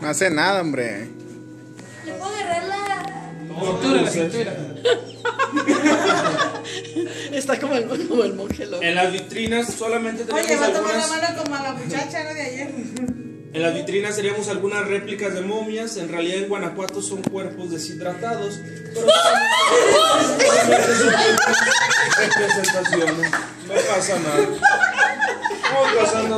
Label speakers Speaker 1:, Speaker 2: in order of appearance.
Speaker 1: No hace nada, hombre.
Speaker 2: Le puedo agarrar la.
Speaker 3: Cintura, la.
Speaker 4: Está como el, como el monje loco.
Speaker 5: En las vitrinas solamente tenemos
Speaker 6: Oye, va a tomar la mano como a la muchacha, ¿no? De ayer.
Speaker 5: En las vitrinas seríamos algunas réplicas de momias. En realidad en Guanajuato son cuerpos deshidratados. Pero representaciones. No pasa nada. Estamos pasando.